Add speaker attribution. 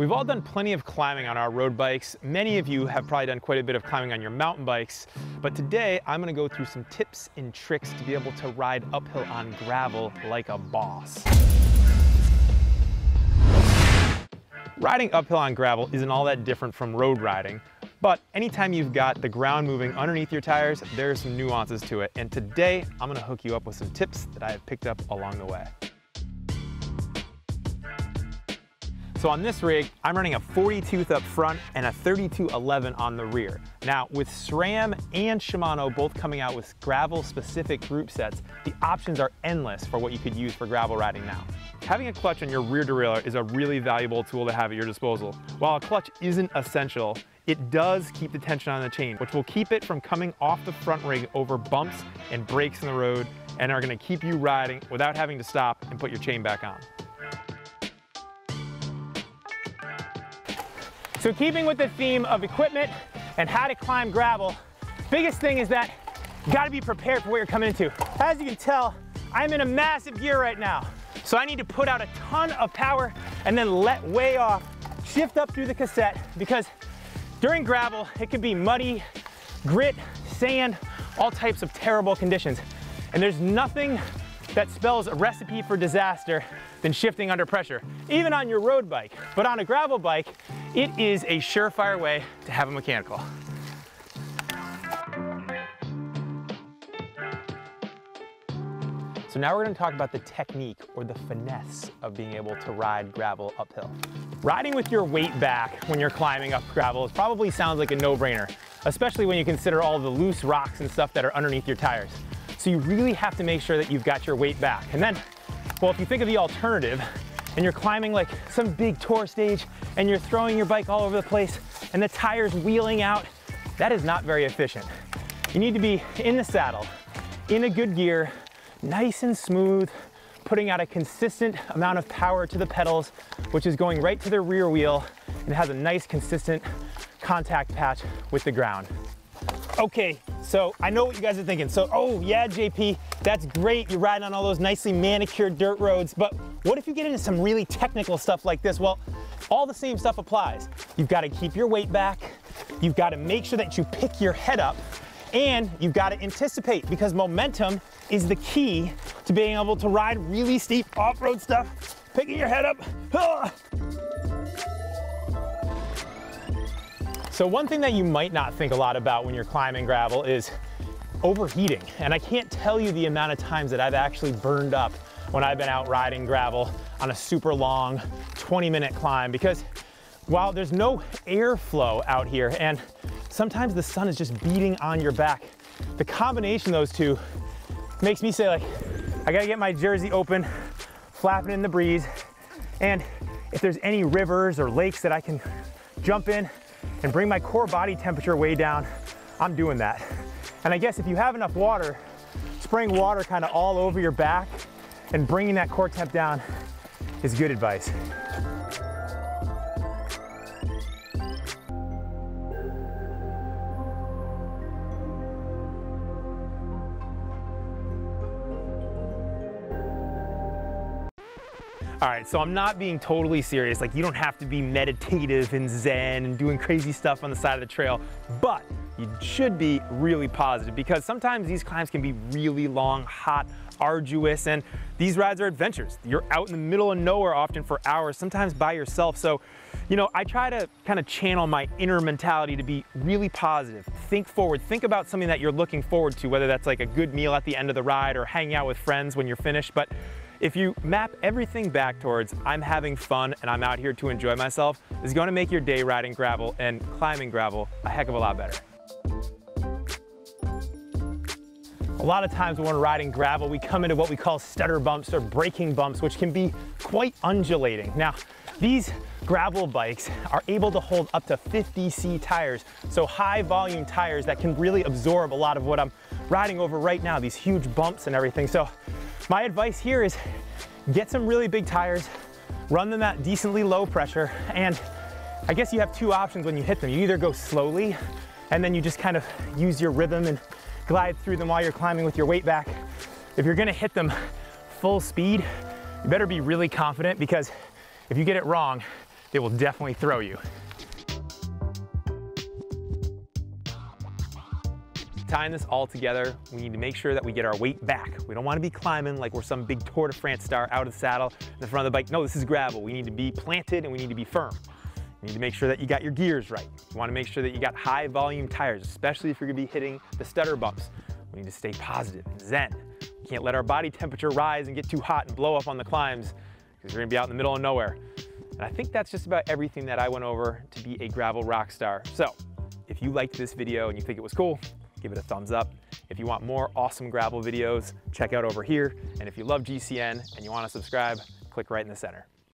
Speaker 1: We've all done plenty of climbing on our road bikes. Many of you have probably done quite a bit of climbing on your mountain bikes. But today I'm gonna go through some tips and tricks to be able to ride uphill on gravel like a boss. Riding uphill on gravel isn't all that different from road riding, but anytime you've got the ground moving underneath your tires, there's some nuances to it. And today I'm gonna hook you up with some tips that I have picked up along the way. So on this rig, I'm running a 40 tooth up front and a 3211 on the rear. Now with SRAM and Shimano both coming out with gravel specific group sets, the options are endless for what you could use for gravel riding now. Having a clutch on your rear derailleur is a really valuable tool to have at your disposal. While a clutch isn't essential, it does keep the tension on the chain, which will keep it from coming off the front ring over bumps and breaks in the road and are gonna keep you riding without having to stop and put your chain back on. So keeping with the theme of equipment and how to climb gravel, biggest thing is that you gotta be prepared for what you're coming into. As you can tell, I'm in a massive gear right now. So I need to put out a ton of power and then let way off, shift up through the cassette because during gravel, it can be muddy, grit, sand, all types of terrible conditions. And there's nothing that spells a recipe for disaster than shifting under pressure, even on your road bike. But on a gravel bike, it is a surefire way to have a mechanical. So now we're gonna talk about the technique or the finesse of being able to ride gravel uphill. Riding with your weight back when you're climbing up gravel probably sounds like a no-brainer, especially when you consider all the loose rocks and stuff that are underneath your tires. So you really have to make sure that you've got your weight back. And then, well, if you think of the alternative, and you're climbing like some big tour stage and you're throwing your bike all over the place and the tires wheeling out, that is not very efficient. You need to be in the saddle, in a good gear, nice and smooth, putting out a consistent amount of power to the pedals, which is going right to the rear wheel and has a nice consistent contact patch with the ground. Okay, so I know what you guys are thinking. So, oh yeah, JP, that's great. You're riding on all those nicely manicured dirt roads, but what if you get into some really technical stuff like this? Well, all the same stuff applies. You've got to keep your weight back. You've got to make sure that you pick your head up and you've got to anticipate because momentum is the key to being able to ride really steep off-road stuff. Picking your head up. Ah! So one thing that you might not think a lot about when you're climbing gravel is overheating. And I can't tell you the amount of times that I've actually burned up when I've been out riding gravel on a super long 20 minute climb because while there's no airflow out here and sometimes the sun is just beating on your back, the combination of those two makes me say like, I gotta get my jersey open, flapping in the breeze. And if there's any rivers or lakes that I can jump in, and bring my core body temperature way down, I'm doing that. And I guess if you have enough water, spraying water kind of all over your back and bringing that core temp down is good advice. All right, so I'm not being totally serious. Like you don't have to be meditative and zen and doing crazy stuff on the side of the trail, but you should be really positive because sometimes these climbs can be really long, hot, arduous, and these rides are adventures. You're out in the middle of nowhere often for hours, sometimes by yourself. So, you know, I try to kind of channel my inner mentality to be really positive. Think forward, think about something that you're looking forward to, whether that's like a good meal at the end of the ride or hanging out with friends when you're finished. But if you map everything back towards I'm having fun and I'm out here to enjoy myself, is going to make your day riding gravel and climbing gravel a heck of a lot better. A lot of times when we're riding gravel, we come into what we call stutter bumps or braking bumps, which can be quite undulating. Now, these gravel bikes are able to hold up to 50C tires, so high volume tires that can really absorb a lot of what I'm riding over right now, these huge bumps and everything. So my advice here is get some really big tires, run them at decently low pressure, and I guess you have two options when you hit them. You either go slowly, and then you just kind of use your rhythm and glide through them while you're climbing with your weight back. If you're gonna hit them full speed, you better be really confident because if you get it wrong, they will definitely throw you. Tying this all together, we need to make sure that we get our weight back. We don't want to be climbing like we're some big Tour de France star out of the saddle in the front of the bike. No, this is gravel. We need to be planted and we need to be firm. You need to make sure that you got your gears right. You want to make sure that you got high volume tires, especially if you're going to be hitting the stutter bumps. We need to stay positive and zen. We can't let our body temperature rise and get too hot and blow up on the climbs because you're going to be out in the middle of nowhere. And I think that's just about everything that I went over to be a gravel rock star. So if you liked this video and you think it was cool, give it a thumbs up. If you want more awesome gravel videos, check out over here. And if you love GCN and you want to subscribe, click right in the center.